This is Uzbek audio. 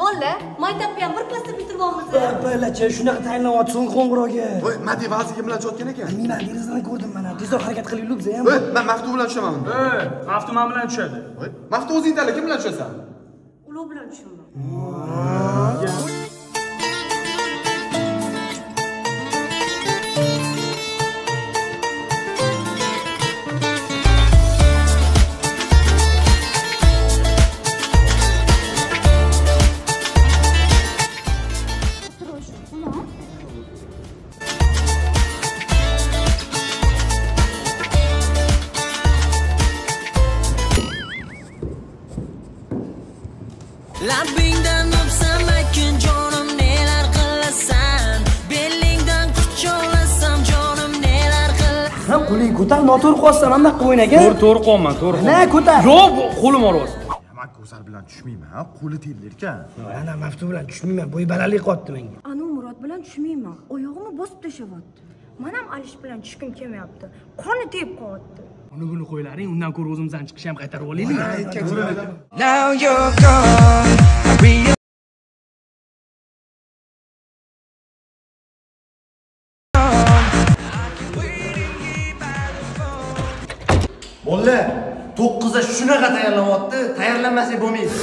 Bola, maktabni ham bir pasda bitirib olmasa. Balacha shunaqa tayinlayapsan qo'ng'iroqga. voy mati vazirga bilan chotgan ekan Nima derazani ko'rdim mana. Tezroq harakat qilaylik biz ham. voy man maftu bilan tushaman unda Ey, maftu men bilan tushadi. voy maftu o'zing tanla kim bilan tushasan Ular bilan tushaman. Labbingdan o'psam akin jonim nelar qilasan Belingdan quchoqlasam jonim nelar qilasan Ha, qo'ling ko'tar, noto'g'ri qilyapsan, mana bunaqa o'ynaga. To'g'ri, to'g'ri qilyapman, to'g'ri. Na, ko'tar. Yo'q, qo'lim og'riyapti. man ko'sar bilan tushmayman qo'li tegdi ekan Ana maftu bilan tushmayman, bo'yi balandlik qilyapti menga. Bilan tushmayman. Oyog'imni bosib tashlayapti man ham alish bilan tushgim kelmayapti. Qoni tegib qolyapti. Uni buni qo'ylaring, undan ko'ra o'zimizdan chiqishni ham qaytarib olaylik. Now you're gone. I realize Bolla, 9 da shunaqa tayyorlanyapti, tayyorlanmasak bo'lmaydi.